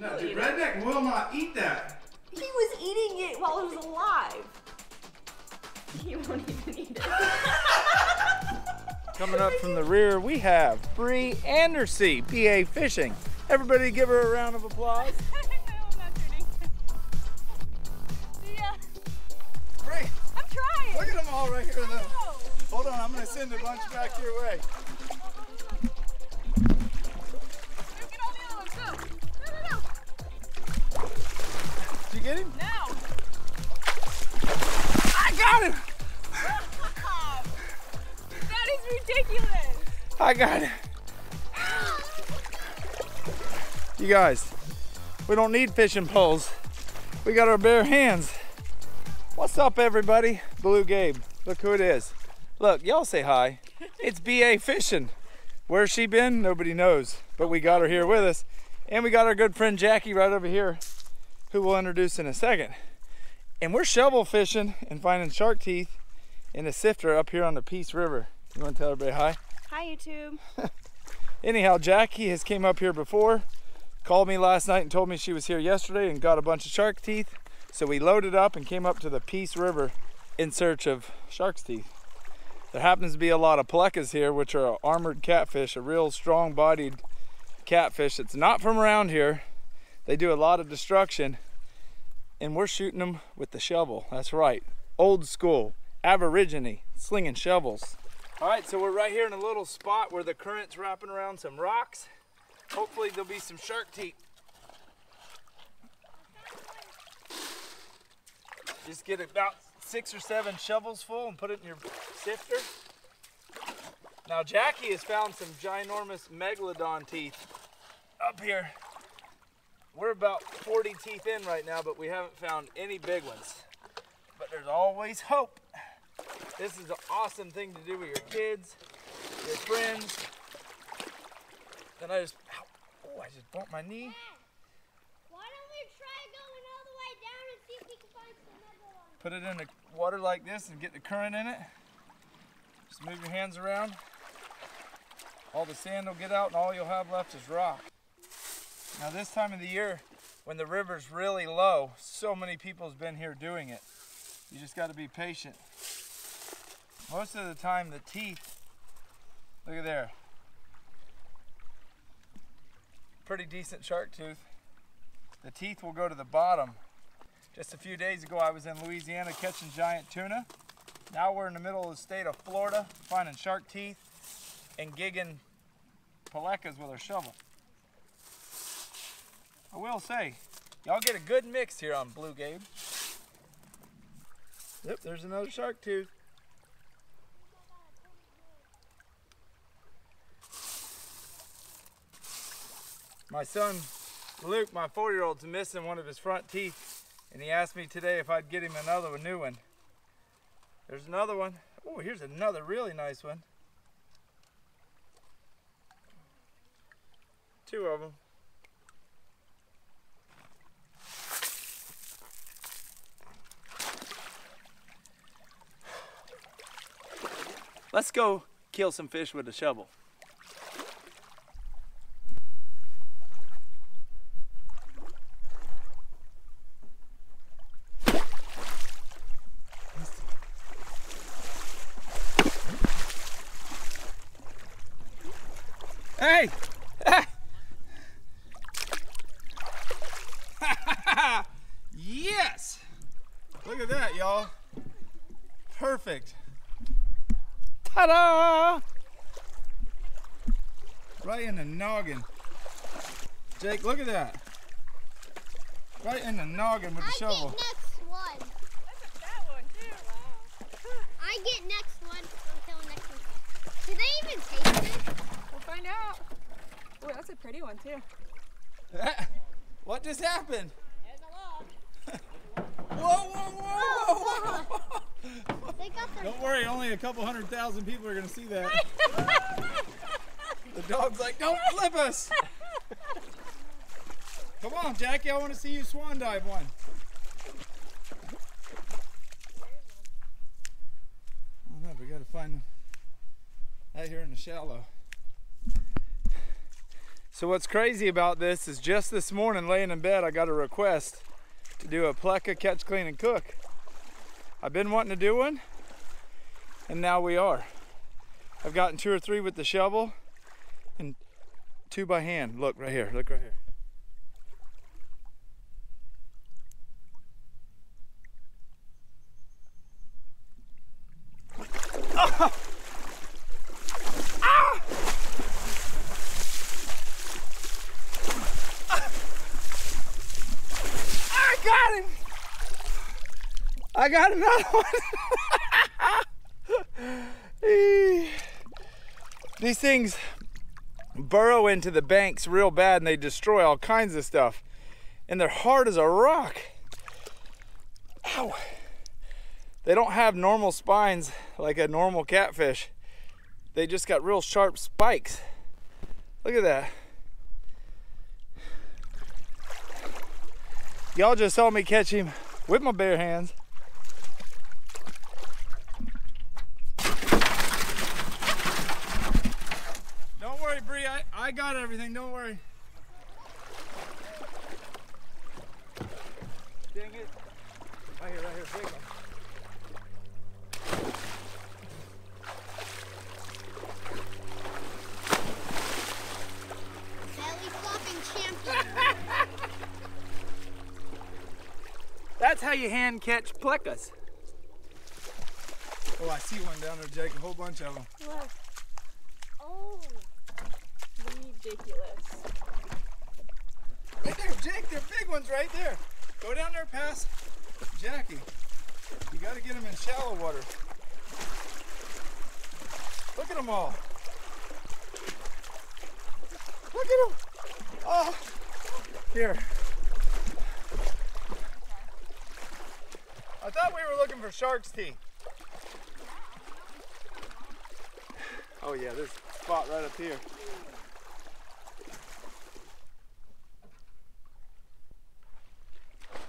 No, dude, redneck will not eat that. He was eating it while it was alive. He won't even eat it. Coming up from the rear, we have Bree Andersey, BA Fishing. Everybody give her a round of applause. Yeah, Bree, I'm trying. look at them all right here though. Hold on, I'm gonna send a bunch back your way. Get him? Now. I got him! That is ridiculous. I got it. You guys, we don't need fishing poles. We got our bare hands. What's up, everybody? Blue Gabe. Look who it is. Look, y'all say hi. It's BA Fishing. Where's she been? Nobody knows. But we got her here with us. And we got our good friend Jackie right over here, who we'll introduce in a second. And we're shovel fishing and finding shark teeth in a sifter up here on the Peace River. You want to tell everybody hi? Hi, YouTube. Anyhow, Jackie has came up here before, called me last night and told me she was here yesterday and got a bunch of shark teeth. So we loaded up and came up to the Peace River in search of shark's teeth. There happens to be a lot of plecos here, which are armored catfish, a real strong-bodied catfish that's not from around here. They do a lot of destruction, and we're shooting them with the shovel. That's right, old school, aborigine, slinging shovels. All right, so we're right here in a little spot where the current's wrapping around some rocks. Hopefully there'll be some shark teeth. Just get about six or seven shovels full and put it in your sifter. Now Jackie has found some ginormous megalodon teeth up here. We're about 40 teeth in right now, but we haven't found any big ones. But there's always hope. This is an awesome thing to do with your kids, your friends. Then I just, ow, oh, I just bumped my knee. Why don't we try going all the way down and see if we can find some megalodon? Put it in the water like this and get the current in it. Just move your hands around. All the sand will get out and all you'll have left is rock. Now this time of the year, when the river's really low, so many people's been here doing it. You just gotta be patient. Most of the time the teeth, look at there. Pretty decent shark tooth. The teeth will go to the bottom. Just a few days ago I was in Louisiana catching giant tuna. Now we're in the middle of the state of Florida finding shark teeth and gigging palecas with our shovel. I will say, y'all get a good mix here on Blue Gabe. Yep, there's another shark tooth. My son, Luke, my four-year-old's missing one of his front teeth, and he asked me today if I'd get him another new one. There's another one. Oh, here's another really nice one. Two of them. Let's go kill some fish with a shovel. Hey! yes! Look at that, y'all. Perfect. Ta-da! Right in the noggin. Jake, look at that. Right in the noggin with the I shovel. get next one. That one too. I get next one until next one. Do they even taste it? We'll find out. Oh, that's a pretty one too. what just happened? There's a lot. Whoa, whoa, whoa, whoa, whoa. They got their. Don't worry, only a couple hundred thousand people are gonna see that. the dog's like, don't flip us. Come on, Jackie, I want to see you swan dive one. We gotta find them out here in the shallow. So what's crazy about this is just this morning laying in bed I got a request to do a pleco catch, clean, and cook. I've been wanting to do one and now we are. I've gotten two or three with the shovel and two by hand. Look right here, look right here. Ah! Ah! I got him! I got another one. These things burrow into the banks real bad and they destroy all kinds of stuff. And they're hard as a rock. Ow. They don't have normal spines like a normal catfish. They just got real sharp spikes. Look at that. Y'all just saw me catch him with my bare hands. Don't worry, Bree. I, I got everything. Don't worry. Dang it. Right here, right here. Big one. Belly flopping champion. That's how you hand catch plecos. Oh, I see one down there, Jake. A whole bunch of them. Look. Oh. Ridiculous. Right there, Jake. They're big ones right there. Go down there past Jackie. You got to get them in shallow water. Look at them all. Look at them. Oh, here. I thought we were looking for shark's teeth. Oh yeah, there's a spot right up here.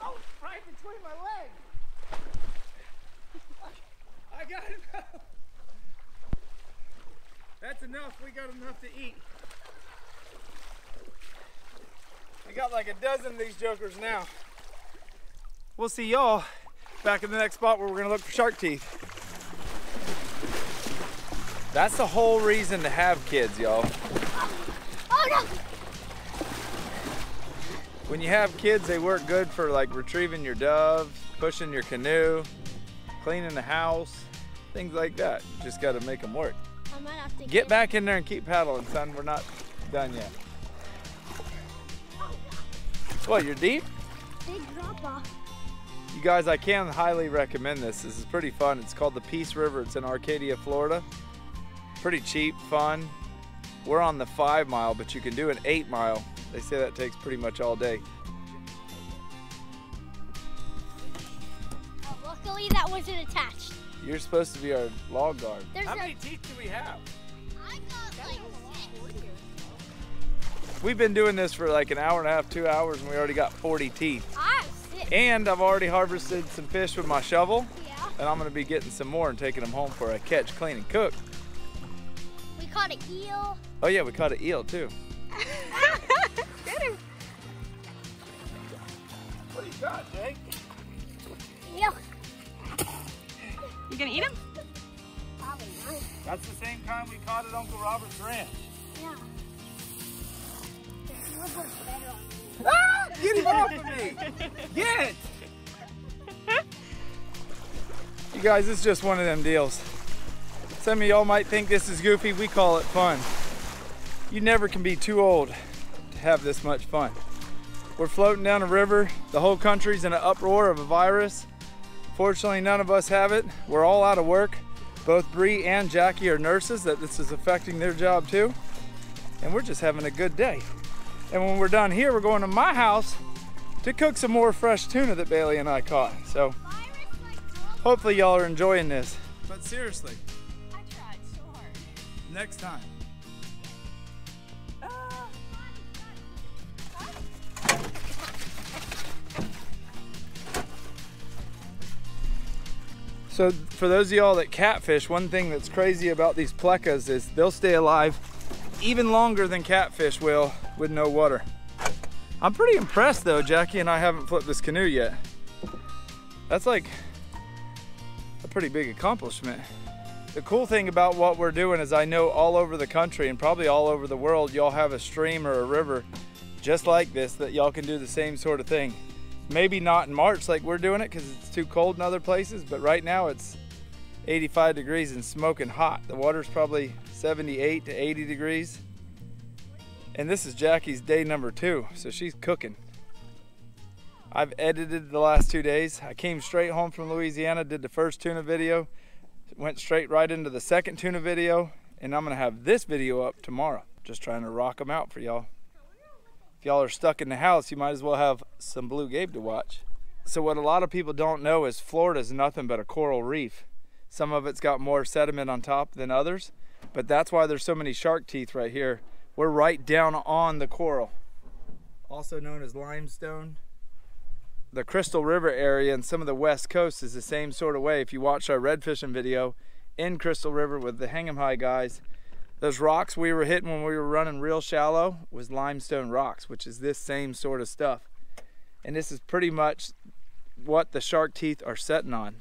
Oh, right between my legs. I got him. That's enough. To eat. We got like a dozen of these jokers now. We'll see y'all back in the next spot where we're gonna look for shark teeth. That's the whole reason to have kids, y'all. Oh no! When you have kids, they work good for like retrieving your dove, pushing your canoe, cleaning the house, things like that. You just got to make them work. I might have to Get back in there and keep paddling, son. We're not done yet. What, you're deep? Big drop off. You guys, I can highly recommend this. This is pretty fun. It's called the Peace River. It's in Arcadia, Florida. Pretty cheap, fun. We're on the five mile, but you can do an eight mile. They say that takes pretty much all day. Uh, luckily, that wasn't attached. You're supposed to be our log guard. There's How a- many teeth do we have? I got like six. We've been doing this for like an hour and a half, two hours, and we already got 40 teeth. I have six. And I've already harvested some fish with my shovel, Yeah. and I'm gonna be getting some more and taking them home for a catch, clean, and cook. We caught an eel. Oh yeah, we caught an eel too. Get him. What do you got, Jake? You gonna eat him? Probably not. That's the same kind we caught at Uncle Robert's ranch. Yeah. There's a little better on me. Ah, get him off of me! Get! You guys, it's just one of them deals. Some of y'all might think this is goofy. We call it fun. You never can be too old to have this much fun. We're floating down a river. The whole country's in an uproar of a virus. Fortunately, none of us have it. We're all out of work. Both Bree and Jackie are nurses that this is affecting their job too. And we're just having a good day. And when we're done here, we're going to my house to cook some more fresh tuna that Bailey and I caught. So hopefully y'all are enjoying this. But seriously, I tried so hard. next time. So for those of y'all that catfish, one thing that's crazy about these plecos is they'll stay alive even longer than catfish will with no water. I'm pretty impressed though, Jackie and I haven't flipped this canoe yet. That's like a pretty big accomplishment. The cool thing about what we're doing is I know all over the country and probably all over the world, y'all have a stream or a river just like this that y'all can do the same sort of thing. Maybe not in March like we're doing it because it's too cold in other places, but right now it's 85 degrees and smoking hot. The water's probably 78 to 80 degrees. And this is Jackie's day number two, so she's cooking. I've edited the last two days. I came straight home from Louisiana, did the first tuna video, went straight right into the second tuna video, and I'm gonna have this video up tomorrow. Just trying to rock them out for y'all. If y'all are stuck in the house, you might as well have some Blue Gabe to watch. So what a lot of people don't know is Florida's nothing but a coral reef. Some of it's got more sediment on top than others, but that's why there's so many shark teeth right here. We're right down on the coral, also known as limestone. The Crystal River area and some of the west coast is the same sort of way. If you watch our red fishing video in Crystal River with the Hang 'em High guys, those rocks we were hitting when we were running real shallow was limestone rocks, which is this same sort of stuff. And this is pretty much what the shark teeth are setting on.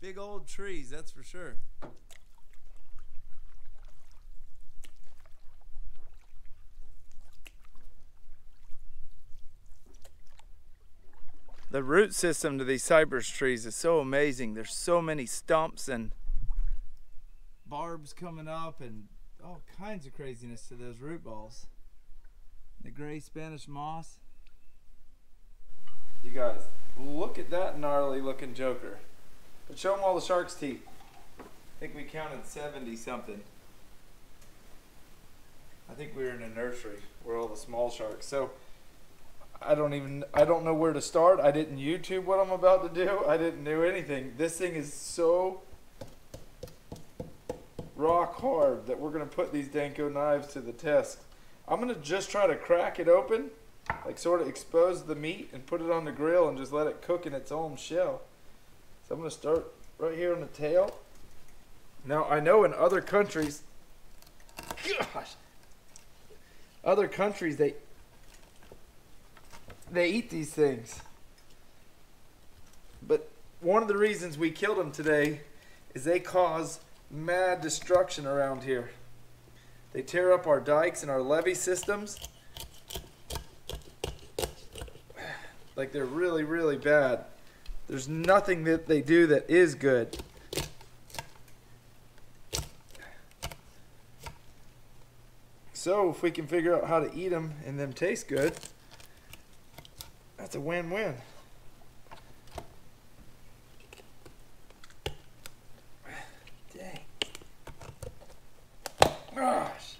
Big old trees, that's for sure. The root system to these cypress trees is so amazing. There's so many stumps and barbs coming up and all kinds of craziness to those root balls. The gray Spanish moss. You guys, look at that gnarly looking joker. But show them all the shark's teeth. I think we counted 70 something. I think we were in a nursery where all the small sharks. So I don't even I don't know where to start. I didn't YouTube what I'm about to do. I didn't do anything. This thing is so rock hard that we're gonna put these Danco knives to the test. I'm gonna just try to crack it open, like sort of expose the meat and put it on the grill and just let it cook in its own shell. So I'm gonna start right here on the tail. Now I know in other countries, gosh, other countries they they eat these things. But one of the reasons we killed them today is they cause mad destruction around here. They tear up our dikes and our levee systems. Like they're really, really bad. There's nothing that they do that is good. So if we can figure out how to eat them and them taste good, that's a win-win. Dang. Gosh.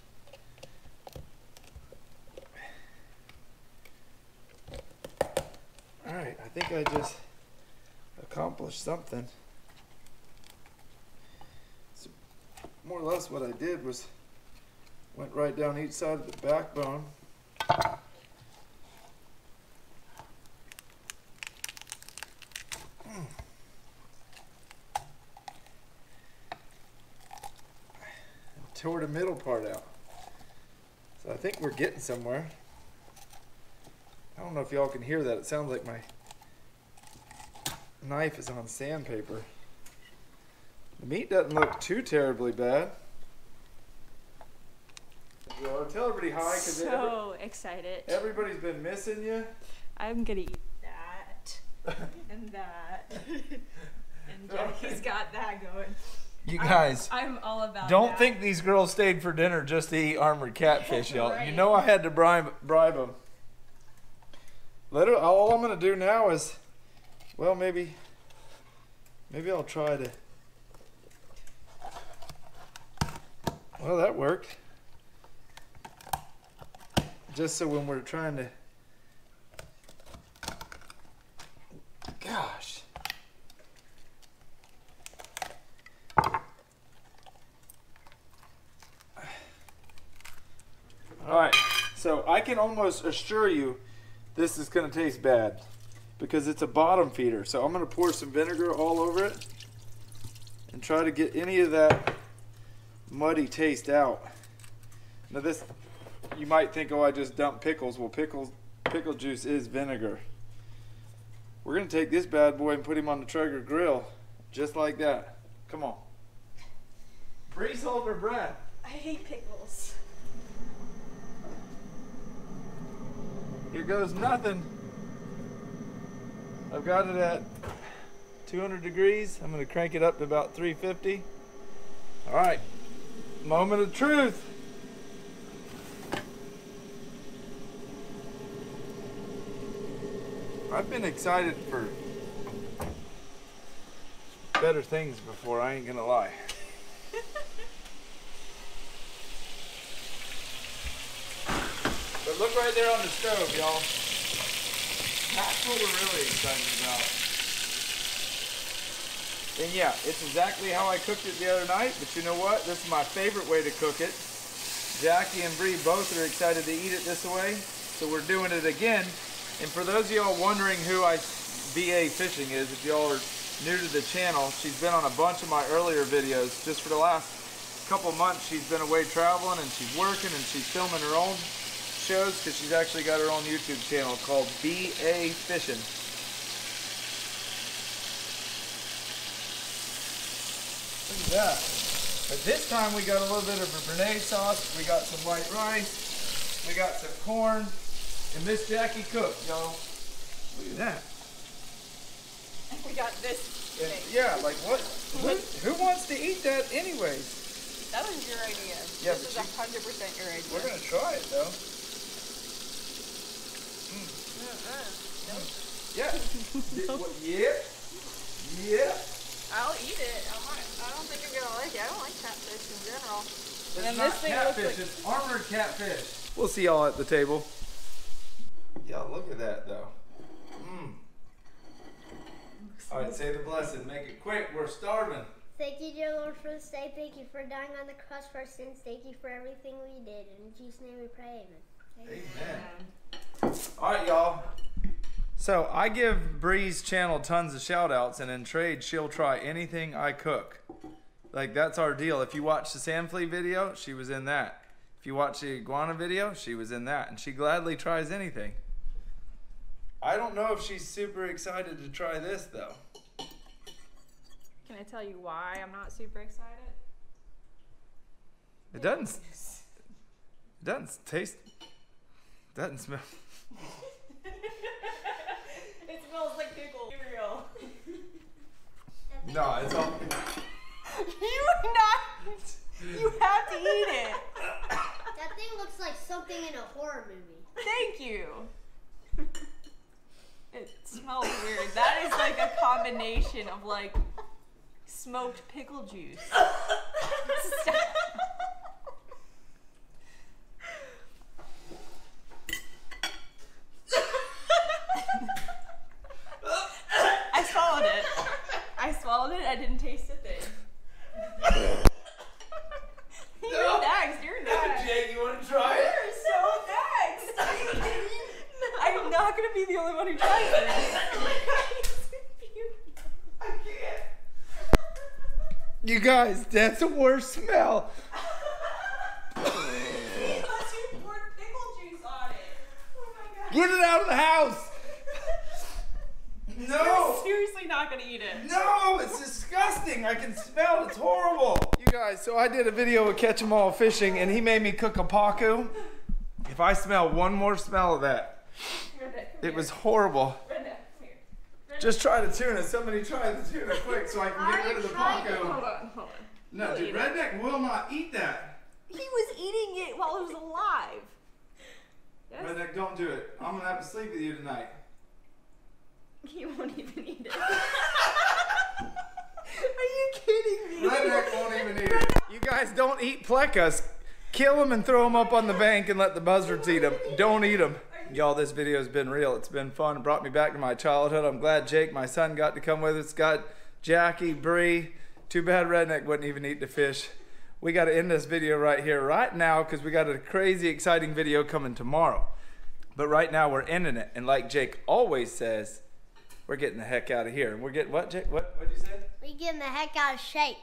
All right, I think I just accomplished something. So more or less what I did was went right down each side of the backbone. tore the middle part out. So I think we're getting somewhere. I don't know if y'all can hear that. It sounds like my knife is on sandpaper. The meat doesn't look too terribly bad. Well, tell everybody hi because So excited. everybody's been missing you. I'm gonna eat that and that. and Jackie's got that going. You I'm- guys. I'm, all about Don't that. think these girls stayed for dinner just to eat armored catfish, y'all. You know I had to bribe bribe them. Her, all I'm gonna do now is, well, maybe, maybe I'll try to. Well, that worked. Just so when we're trying to, gosh. All right, so I can almost assure you this is gonna taste bad because it's a bottom feeder. So I'm gonna pour some vinegar all over it and try to get any of that muddy taste out. Now this, you might think, oh, I just dumped pickles. Well, pickles, pickle juice is vinegar. We're gonna take this bad boy and put him on the Traeger grill, just like that. Come on. Breeze her breath. I hate pickles. Here goes nothing. I've got it at 200 degrees. I'm gonna crank it up to about 350. All right, moment of truth. I've been excited for better things before, I ain't gonna lie. But look right there on the stove, y'all. That's what we're really excited about. And yeah, it's exactly how I cooked it the other night, but you know what? This is my favorite way to cook it. Jackie and Bree both are excited to eat it this way, so we're doing it again. And for those of y'all wondering who I BA Fishing is, if y'all are new to the channel, she's been on a bunch of my earlier videos. Just for the last couple months, she's been away traveling and she's working and she's filming her own shows because she's actually got her own YouTube channel called BA Fishing. Look at that. But this time we got a little bit of a Béarnaise sauce, we got some white rice, we got some corn, and Miss Jackie cooked, y'all. Look at that. We got this And yeah, like what? Who, who wants to eat that anyways? That was your idea. Yeah, this is a hundred percent your idea. We're gonna try it though. Yeah. Did- what- yeah. Yeah. I'll eat it. I might. I don't think you're gonna like it. I don't like catfish in general. It's And not this thing looks catfish, like- it's armored catfish. We'll see y'all at the table. Y'all look at that though. Mm. All right, say the blessing. Make it quick. We're starving. Thank you, dear Lord, for this day. Thank you for dying on the cross for our sins. Thank you for everything we did. In Jesus' name we pray, amen. Amen. All right, y'all. So I give Bree's channel tons of shout outs, and in trade, she'll try anything I cook. Like, that's our deal. If you watch the sand flea video, she was in that. If you watch the iguana video, she was in that. And she gladly tries anything. I don't know if she's super excited to try this, though. Can I tell you why I'm not super excited? It doesn't. It doesn't taste. Doesn't smell. it smells like pickle cereal. No, it's all. you are not. You have to eat it. That thing looks like something in a horror movie. Thank you. It smells weird. That is like a combination of like smoked pickle juice. Stop. I swallowed it. I swallowed it. I didn't taste a thing. You're next. You're next. Jake, you want to try it? You're so next. I'm not gonna be the only one who tries this. I can't. You guys, that's a worse smell. Unless you poured pickle juice on it. Oh my god. Get it out of the house. You're No. seriously not gonna eat it. No, it's disgusting. I can smell it. It's horrible. You guys, so I did a video with Catch 'em All Fishing, and he made me cook a pacu. If I smell one more smell of that, Redneck, it was horrible. Redneck, come here. Redneck. Just try the tuna. Somebody try the tuna quick so I can get I rid of the pacu. it. Hold pacu. on, hold on. No, We'll dude, eat it. Redneck will not eat that. He was eating it while it was alive. Yes? Redneck, don't do it. I'm gonna have to sleep with you tonight. He won't even eat it. Are you kidding me? Redneck won't even eat it. You guys don't eat plecos. Kill them and throw them up on the bank and let the buzzards eat them. Don't eat them. Y'all, this video has been real. It's been fun. It brought me back to my childhood. I'm glad Jake, my son, got to come with us. Got Jackie, Bree. Too bad Redneck wouldn't even eat the fish. We got to end this video right here, right now, because we got a crazy, exciting video coming tomorrow. But right now, we're ending it. And like Jake always says, we're getting the heck out of here. And we're getting what, Jake? What? What'd you say? We're getting the heck out of shape.